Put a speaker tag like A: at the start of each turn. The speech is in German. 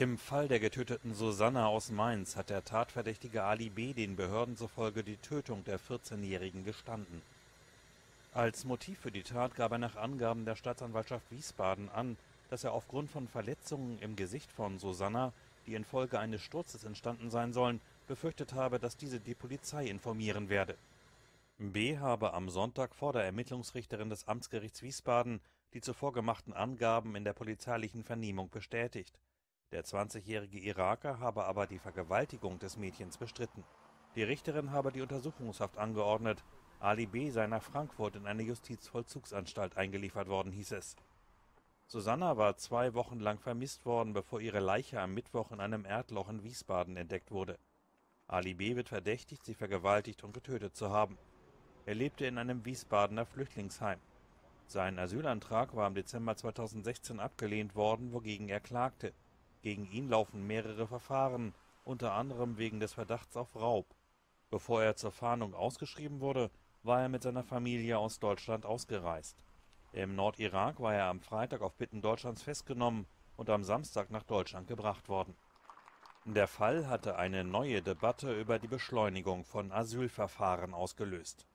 A: Im Fall der getöteten Susanna aus Mainz hat der Tatverdächtige Ali B. den Behörden zufolge die Tötung der 14-Jährigen gestanden. Als Motiv für die Tat gab er nach Angaben der Staatsanwaltschaft Wiesbaden an, dass er aufgrund von Verletzungen im Gesicht von Susanna, die infolge eines Sturzes entstanden sein sollen, befürchtet habe, dass diese die Polizei informieren werde. B. habe am Sonntag vor der Ermittlungsrichterin des Amtsgerichts Wiesbaden die zuvor gemachten Angaben in der polizeilichen Vernehmung bestätigt. Der 20-jährige Iraker habe aber die Vergewaltigung des Mädchens bestritten. Die Richterin habe die Untersuchungshaft angeordnet. Ali B. sei nach Frankfurt in eine Justizvollzugsanstalt eingeliefert worden, hieß es. Susanna war zwei Wochen lang vermisst worden, bevor ihre Leiche am Mittwoch in einem Erdloch in Wiesbaden entdeckt wurde. Ali B. wird verdächtigt, sie vergewaltigt und getötet zu haben. Er lebte in einem Wiesbadener Flüchtlingsheim. Sein Asylantrag war im Dezember 2016 abgelehnt worden, wogegen er klagte. Gegen ihn laufen mehrere Verfahren, unter anderem wegen des Verdachts auf Raub. Bevor er zur Fahndung ausgeschrieben wurde, war er mit seiner Familie aus Deutschland ausgereist. Im Nordirak war er am Freitag auf Bitten Deutschlands festgenommen und am Samstag nach Deutschland gebracht worden. Der Fall hatte eine neue Debatte über die Beschleunigung von Asylverfahren ausgelöst